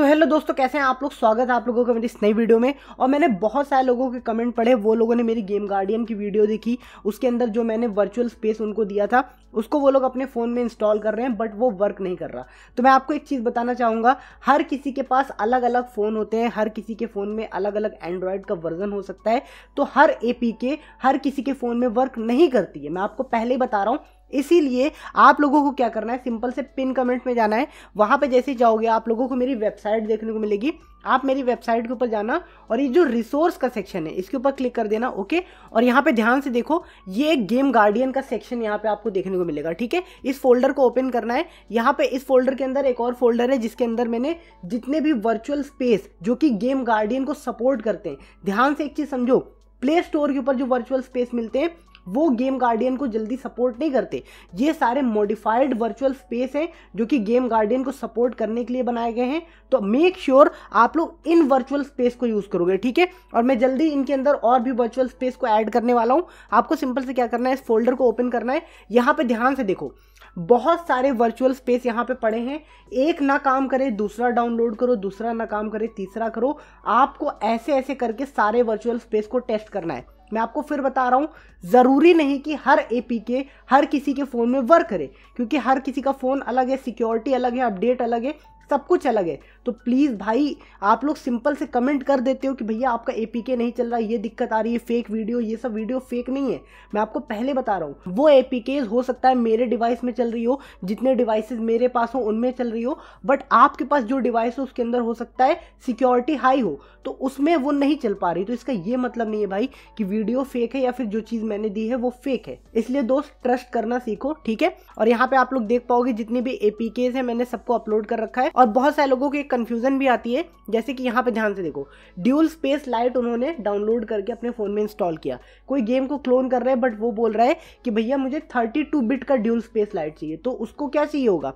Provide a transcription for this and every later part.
तो हेलो दोस्तों, कैसे हैं आप लोग? स्वागत है आप लोगों का मेरी इस नई वीडियो में। और मैंने बहुत सारे लोगों के कमेंट पढ़े। वो लोगों ने मेरी गेम गार्डियन की वीडियो देखी। उसके अंदर जो मैंने वर्चुअल स्पेस उनको दिया था, उसको वो लोग अपने फ़ोन में इंस्टॉल कर रहे हैं बट वो वर्क नहीं कर रहा। तो मैं आपको एक चीज़ बताना चाहूँगा। हर किसी के पास अलग अलग फ़ोन होते हैं। हर किसी के फ़ोन में अलग अलग एंड्रॉयड का वर्जन हो सकता है। तो हर ए हर किसी के फ़ोन में वर्क नहीं करती है। मैं आपको पहले ही बता रहा हूँ इसीलिए आप लोगों को क्या करना है, सिंपल से पिन कमेंट में जाना है। वहाँ पे जैसे जाओगे, आप लोगों को मेरी वेबसाइट देखने को मिलेगी। आप मेरी वेबसाइट के ऊपर जाना और ये जो रिसोर्स का सेक्शन है, इसके ऊपर क्लिक कर देना ओके और यहाँ पे ध्यान से देखो, ये एक गेम गार्डियन का सेक्शन यहाँ पे आपको देखने को मिलेगा, ठीक है? इस फोल्डर को ओपन करना है। यहाँ पे इस फोल्डर के अंदर एक और फोल्डर है, जिसके अंदर मैंने जितने भी वर्चुअल स्पेस जो कि गेम गार्डियन को सपोर्ट करते हैं। ध्यान से एक चीज़ समझो प्ले स्टोर के ऊपर जो वर्चुअल स्पेस मिलते हैं वो गेम गार्डियन को जल्दी सपोर्ट नहीं करते। ये सारे मॉडिफाइड वर्चुअल स्पेस हैं, जो कि गेम गार्डियन को सपोर्ट करने के लिए बनाए गए हैं। तो मेक श्योर sure आप लोग इन वर्चुअल स्पेस को यूज़ करोगे, ठीक है? और मैं जल्दी इनके अंदर और भी वर्चुअल स्पेस को ऐड करने वाला हूँ। आपको सिंपल से क्या करना है? इस फोल्डर को ओपन करना है। यहाँ पर ध्यान से देखो, बहुत सारे वर्चुअल स्पेस यहाँ पे पड़े हैं। एक ना काम करे, दूसरा डाउनलोड करो, दूसरा ना काम करे, तीसरा करो। आपको ऐसे ऐसे करके सारे वर्चुअल स्पेस को टेस्ट करना है। मैं आपको फिर बता रहा हूँ, ज़रूरी नहीं कि हर ए एपीके हर किसी के फ़ोन में वर्क करे, क्योंकि हर किसी का फ़ोन अलग है सिक्योरिटी अलग है अपडेट अलग है सब कुछ अलग है। तो प्लीज़ भाई, आप लोग सिंपल से कमेंट कर देते हो कि भैया आपका एपीके नहीं चल रहा, ये दिक्कत आ रही है फेक वीडियो ये सब वीडियो फेक नहीं है। मैं आपको पहले बता रहा हूँ, वो एपीके हो सकता है मेरे डिवाइस में चल रही हो, जितने डिवाइसेस मेरे पास हो उनमें चल रही हो बट आपके पास जो डिवाइस हो उसके अंदर हो सकता है सिक्योरिटी हाई हो तो उसमें वो नहीं चल पा रही। तो इसका ये मतलब नहीं है भाई कि वीडियो फेक है या फिर जो चीज़ मैंने दी है वो फेक है। इसलिए दोस्त ट्रस्ट करना सीखो, ठीक है? और यहाँ पे आप लोग देख पाओगे जितनी भी एपीकेज है, मैंने सबको अपलोड कर रखा है। और बहुत सारे लोगों को एक कंफ्यूजन भी आती है, जैसे कि यहाँ पे ध्यान से देखो ड्यूल स्पेस लाइट उन्होंने डाउनलोड करके अपने फ़ोन में इंस्टॉल किया। कोई गेम को क्लोन कर रहा है बट वो बोल रहा है कि भैया मुझे थर्टी टू बिट का ड्यूल स्पेस लाइट चाहिए तो उसको क्या चाहिए होगा?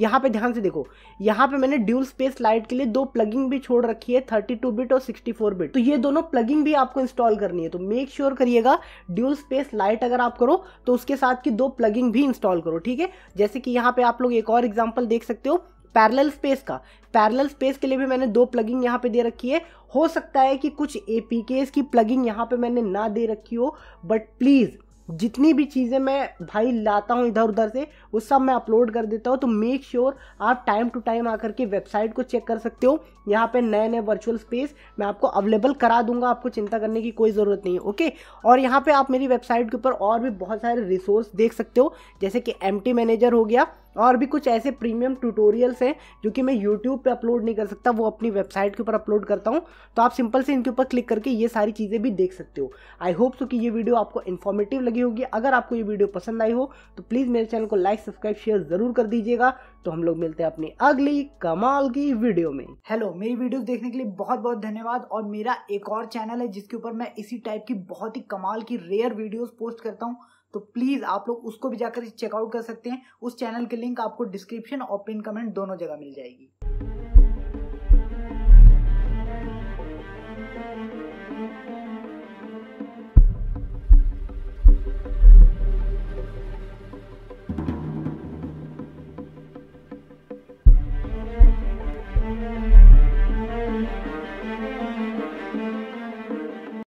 यहाँ पे ध्यान से देखो, यहाँ पे मैंने ड्यूल स्पेस लाइट के लिए दो प्लगिंग भी छोड़ रखी है 32 बिट और 64 बिट तो ये दोनों प्लगिंग भी आपको इंस्टॉल करनी है तो मेक श्योर sure करिएगा ड्यूल स्पेस लाइट अगर आप करो तो उसके साथ की दो प्लगिंग भी इंस्टॉल करो, ठीक है? जैसे कि यहाँ पे आप लोग एक और एग्ज़ाम्पल देख सकते हो पैरेलल स्पेस का। पैरेलल स्पेस के लिए भी मैंने दो प्लगिंग यहाँ पे दे रखी है। हो सकता है कि कुछ एपीकेस की प्लगिंग यहाँ पे मैंने ना दे रखी हो बट प्लीज़ जितनी भी चीज़ें मैं भाई लाता हूँ इधर उधर से, वो सब मैं अपलोड कर देता हूँ तो मेक श्योर sure आप टाइम टू टाइम आकर के वेबसाइट को चेक कर सकते हो। यहाँ पे नए नए वर्चुअल स्पेस मैं आपको अवेलेबल करा दूँगा, आपको चिंता करने की कोई ज़रूरत नहीं है ओके और यहाँ पे आप मेरी वेबसाइट के ऊपर और भी बहुत सारे रिसोर्स देख सकते हो, जैसे कि एमटी मैनेजर हो गया और भी कुछ ऐसे प्रीमियम ट्यूटोरियल्स हैं जो कि मैं यूट्यूब पे अपलोड नहीं कर सकता, वो अपनी वेबसाइट के ऊपर अपलोड करता हूँ। तो आप सिंपल से इनके ऊपर क्लिक करके ये सारी चीज़ें भी देख सकते हो। आई होप सो कि ये वीडियो आपको इन्फॉर्मेटिव लगी होगी। अगर आपको ये वीडियो पसंद आई हो तो प्लीज़ मेरे चैनल को लाइक सब्सक्राइब शेयर ज़रूर कर दीजिएगा। तो हम लोग मिलते हैं अपनी अगली कमाल की वीडियो में। हेलो मेरी वीडियो देखने के लिए बहुत बहुत धन्यवाद और मेरा एक और चैनल है जिसके ऊपर मैं इसी टाइप की बहुत ही कमाल की रेयर वीडियोस पोस्ट करता हूँ। तो प्लीज़ आप लोग उसको भी जाकर चेकआउट कर सकते हैं। उस चैनल के लिंक आपको डिस्क्रिप्शन और पिन कमेंट दोनों जगह मिल जाएगी।